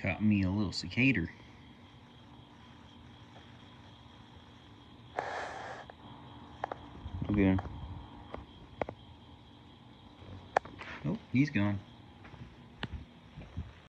Caught me a little cicada. Again. Oh, he's gone.